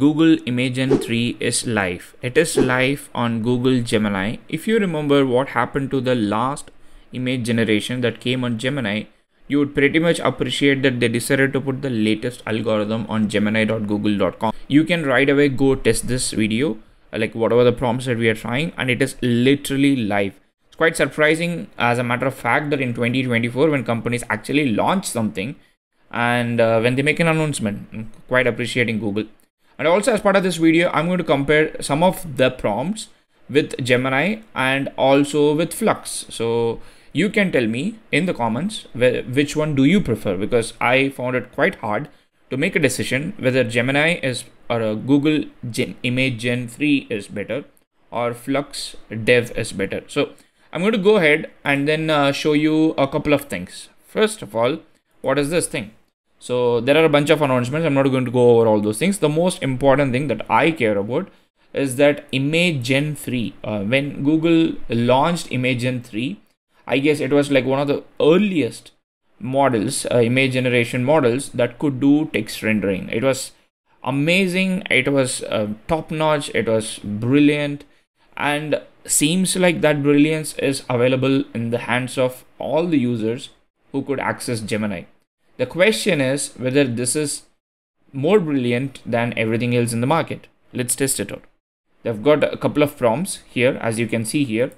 Google Imagen 3 is live. It is live on Google Gemini. If you remember what happened to the last image generation that came on Gemini, you would pretty much appreciate that they decided to put the latest algorithm on gemini.google.com. You can right away go test this video, like whatever the prompts that we are trying, and it is literally live. It's quite surprising, as a matter of fact, that in 2024, when companies actually launch something and uh, when they make an announcement, quite appreciating Google. And also as part of this video, I'm going to compare some of the prompts with Gemini and also with Flux. So you can tell me in the comments which one do you prefer because I found it quite hard to make a decision whether Gemini is or a Google Gen, Imagen 3 is better or Flux Dev is better. So I'm going to go ahead and then uh, show you a couple of things. First of all, what is this thing? So there are a bunch of announcements. I'm not going to go over all those things. The most important thing that I care about is that Imagen 3. Uh, when Google launched Imagen 3, I guess it was like one of the earliest models, uh, image generation models that could do text rendering. It was amazing. It was uh, top notch. It was brilliant. And seems like that brilliance is available in the hands of all the users who could access Gemini. The question is whether this is more brilliant than everything else in the market. Let's test it out. They've got a couple of prompts here, as you can see here.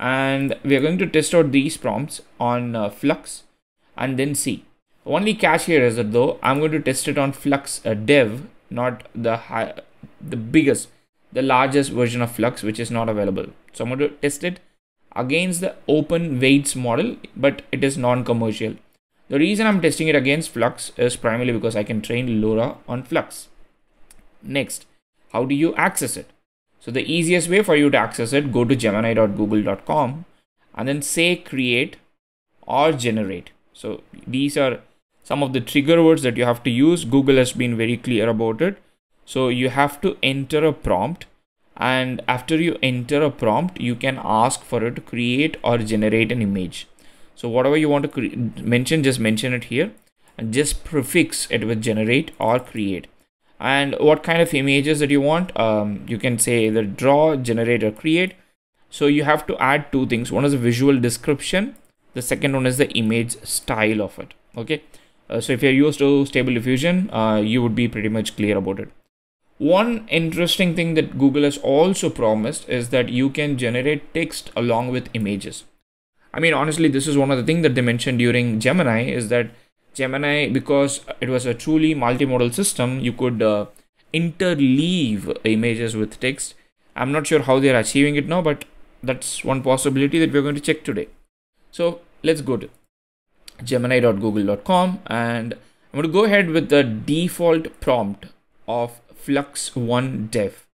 And we are going to test out these prompts on uh, Flux and then see. Only catch here is that though I'm going to test it on Flux uh, Dev, not the the biggest, the largest version of Flux, which is not available. So I'm going to test it against the open weights model, but it is non-commercial. The reason I'm testing it against Flux is primarily because I can train LoRA on Flux. Next, how do you access it? So the easiest way for you to access it, go to gemini.google.com and then say create or generate. So these are some of the trigger words that you have to use. Google has been very clear about it. So you have to enter a prompt and after you enter a prompt, you can ask for it to create or generate an image. So whatever you want to mention, just mention it here and just prefix it with generate or create. And what kind of images that you want, um, you can say either draw, generate or create. So you have to add two things. One is a visual description. The second one is the image style of it. Okay. Uh, so if you're used to stable diffusion, uh, you would be pretty much clear about it. One interesting thing that Google has also promised is that you can generate text along with images. I mean, honestly, this is one of the things that they mentioned during Gemini is that Gemini, because it was a truly multimodal system, you could uh, interleave images with text. I'm not sure how they're achieving it now, but that's one possibility that we're going to check today. So let's go to gemini.google.com and I'm going to go ahead with the default prompt of Flux 1 Dev,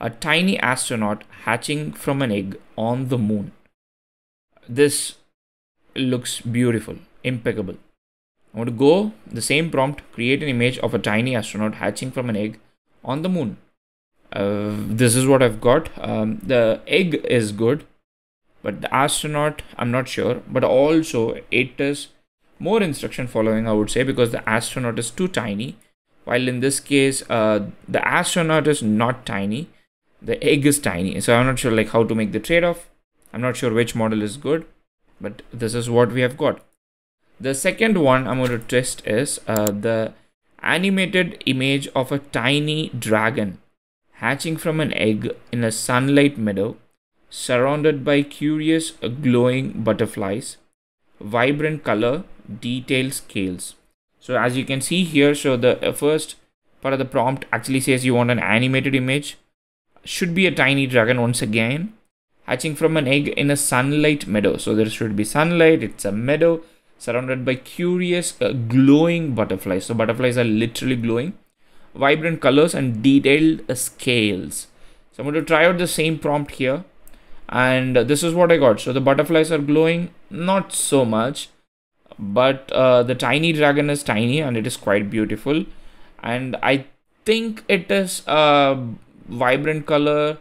a tiny astronaut hatching from an egg on the moon this looks beautiful, impeccable. I want to go the same prompt, create an image of a tiny astronaut hatching from an egg on the moon. Uh, this is what I've got. Um, the egg is good, but the astronaut, I'm not sure. But also, it is more instruction following, I would say, because the astronaut is too tiny. While in this case, uh, the astronaut is not tiny, the egg is tiny. So I'm not sure like how to make the trade off. I'm not sure which model is good, but this is what we have got. The second one I'm going to test is uh, the animated image of a tiny dragon hatching from an egg in a sunlight meadow surrounded by curious glowing butterflies, vibrant color, detailed scales. So as you can see here, so the first part of the prompt actually says you want an animated image. Should be a tiny dragon once again hatching from an egg in a sunlight meadow. So there should be sunlight, it's a meadow surrounded by curious uh, glowing butterflies. So butterflies are literally glowing, vibrant colors and detailed uh, scales. So I'm going to try out the same prompt here and uh, this is what I got. So the butterflies are glowing, not so much, but uh, the tiny dragon is tiny and it is quite beautiful. And I think it is a vibrant color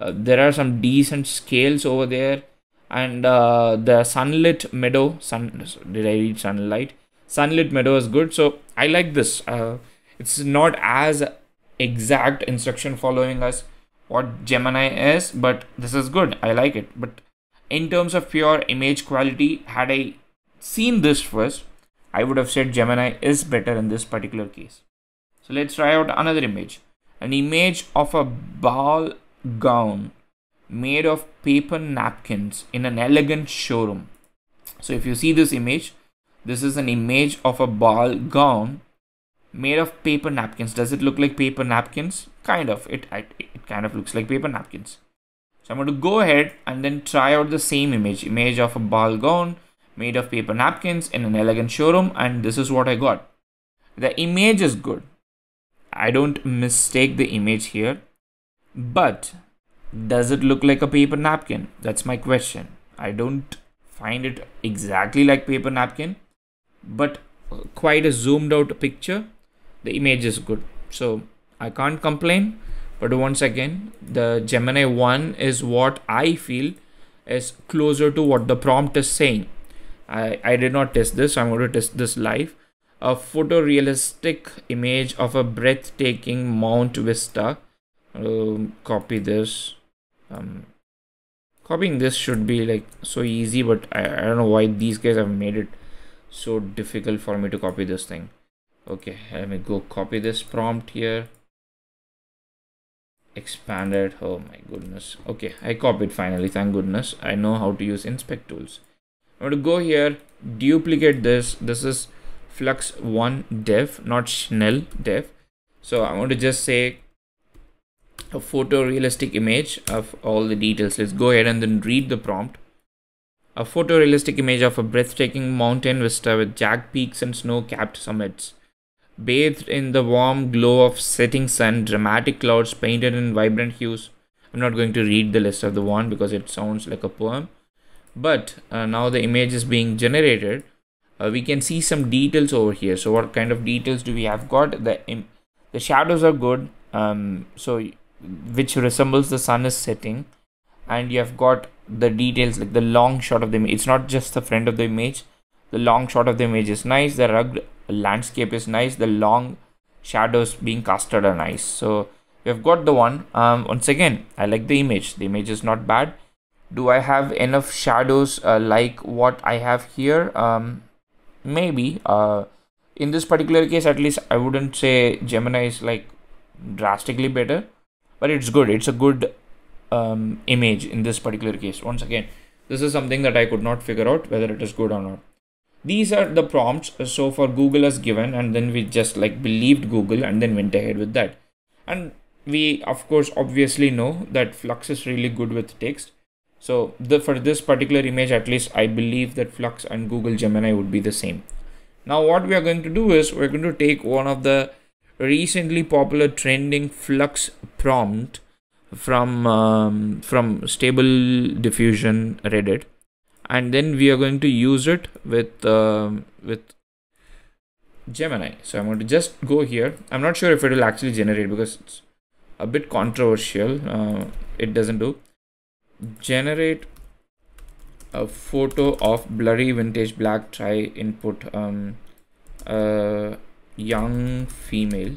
uh, there are some decent scales over there and uh, the sunlit meadow sun did i read sunlight sunlit meadow is good so i like this uh, it's not as exact instruction following as what Gemini is, but this is good. I like it. But in terms of pure image quality, had I seen this first, I would have said Gemini is better in this particular case. So let's try out another image. An image of a ball gown made of paper napkins in an elegant showroom. So if you see this image, this is an image of a ball gown made of paper napkins. Does it look like paper napkins? Kind of. It, it, it kind of looks like paper napkins. So I'm going to go ahead and then try out the same image. Image of a ball gown made of paper napkins in an elegant showroom and this is what I got. The image is good. I don't mistake the image here. But does it look like a paper napkin? That's my question. I don't find it exactly like paper napkin, but uh, quite a zoomed out picture. The image is good. So I can't complain. But once again, the Gemini 1 is what I feel is closer to what the prompt is saying. I, I did not test this, so I'm going to test this live. A photorealistic image of a breathtaking Mount Vista. Um, copy this. Um, copying this should be like so easy but I, I don't know why these guys have made it so difficult for me to copy this thing. Okay let me go copy this prompt here. Expanded oh my goodness. Okay i copied finally thank goodness. I know how to use inspect tools. I'm going to go here duplicate this. This is flux 1 dev not schnell dev. So i'm going to just say a photorealistic image of all the details. Let's go ahead and then read the prompt. A photorealistic image of a breathtaking mountain vista with jagged peaks and snow-capped summits. Bathed in the warm glow of setting sun, dramatic clouds painted in vibrant hues. I'm not going to read the list of the one because it sounds like a poem. But uh, now the image is being generated. Uh, we can see some details over here. So what kind of details do we have got? The the shadows are good. Um, so which resembles the sun is setting and you have got the details like the long shot of the image. It's not just the front of the image the long shot of the image is nice the rugged landscape is nice the long shadows being casted are nice. So we have got the one. Um, once again i like the image. The image is not bad. Do i have enough shadows uh, like what i have here? Um, maybe. Uh, in this particular case at least i wouldn't say gemini is like drastically better but it's good. It's a good um, image in this particular case. Once again this is something that i could not figure out whether it is good or not. These are the prompts. So for google has given and then we just like believed google and then went ahead with that. And we of course obviously know that flux is really good with text. So the for this particular image at least i believe that flux and google gemini would be the same. Now what we are going to do is we're going to take one of the recently popular trending flux prompt from um, from stable diffusion reddit. And then we are going to use it with uh, with gemini. So i'm going to just go here. I'm not sure if it will actually generate because it's a bit controversial. Uh, it doesn't do. Generate a photo of blurry vintage black try input um, uh, young female.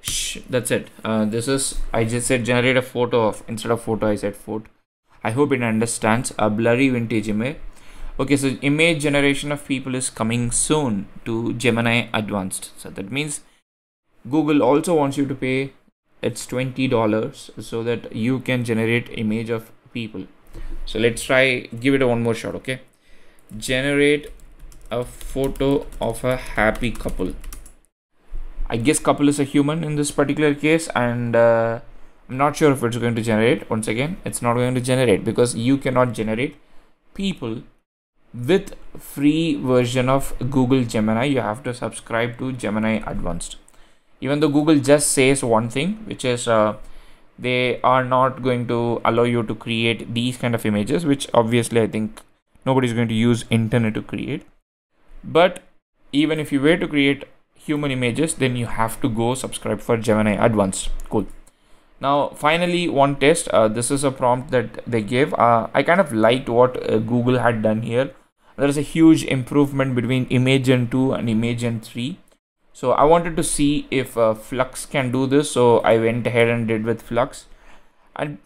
Shh, that's it. Uh, this is i just said generate a photo of instead of photo i said photo i hope it understands. A blurry vintage image. Okay so image generation of people is coming soon to gemini advanced. So that means google also wants you to pay it's $20 so that you can generate image of people. So let's try give it one more shot okay? Generate a photo of a happy couple I guess couple is a human in this particular case and uh, I'm not sure if it's going to generate. Once again it's not going to generate because you cannot generate people with free version of Google Gemini. You have to subscribe to Gemini Advanced. Even though Google just says one thing which is uh, they are not going to allow you to create these kind of images which obviously I think nobody's going to use internet to create. But even if you were to create human images then you have to go subscribe for gemini advanced cool. Now finally one test. Uh, this is a prompt that they gave. Uh, i kind of liked what uh, google had done here. There is a huge improvement between imagen 2 and imagen 3 so i wanted to see if uh, flux can do this. So i went ahead and did with flux. And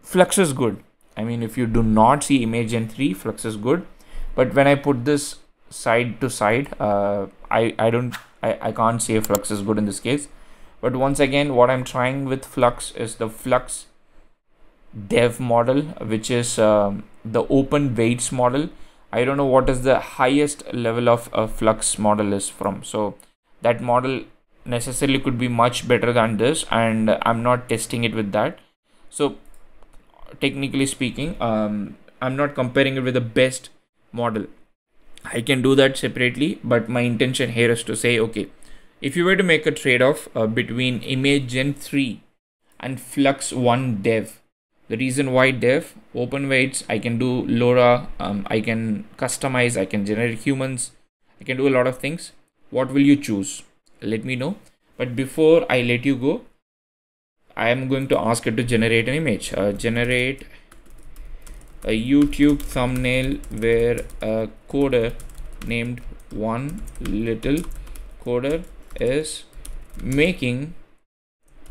flux is good. I mean if you do not see imagen 3 flux is good. But when i put this side to side uh, i i don't I, I can't say flux is good in this case. But once again what i'm trying with flux is the flux dev model which is um, the open weights model. I don't know what is the highest level of a flux model is from. So that model necessarily could be much better than this and i'm not testing it with that. So technically speaking um, i'm not comparing it with the best model i can do that separately but my intention here is to say okay if you were to make a trade-off uh, between imagen 3 and flux 1 dev the reason why dev open weights i can do lora um, i can customize i can generate humans i can do a lot of things. What will you choose? Let me know. But before i let you go i am going to ask it to generate an image. Uh, generate a youtube thumbnail where a coder named one little coder is making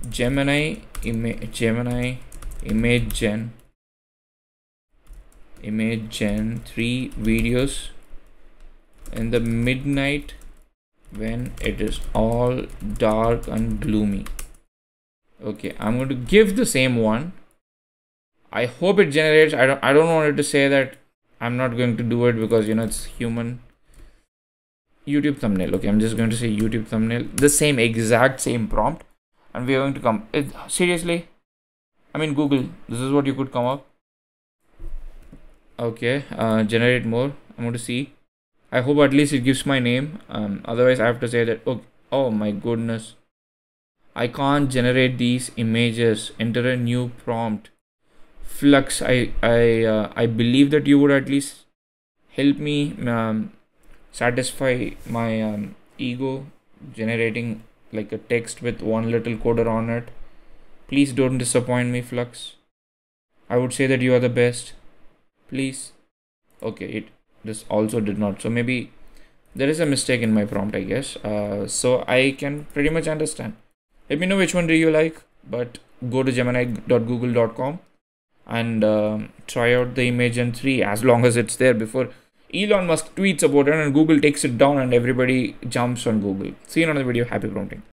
gemini image gemini imagen image gen 3 videos in the midnight when it is all dark and gloomy. Okay i'm going to give the same one i hope it generates i don't i don't want it to say that i'm not going to do it because you know it's human youtube thumbnail okay i'm just going to say youtube thumbnail the same exact same prompt and we are going to come it, seriously i mean google this is what you could come up okay uh, generate more i'm going to see I hope at least it gives my name. Um, otherwise, I have to say that, oh, oh my goodness. I can't generate these images. Enter a new prompt. Flux, I, I, uh, I believe that you would at least help me um, satisfy my um, ego generating like a text with one little coder on it. Please don't disappoint me, Flux. I would say that you are the best. Please. Okay, it this also did not so maybe there is a mistake in my prompt i guess uh, so i can pretty much understand let me know which one do you like but go to gemini.google.com and uh, try out the imagen 3 as long as it's there before. Elon musk tweets about it and google takes it down and everybody jumps on google. See you in another video. Happy prompting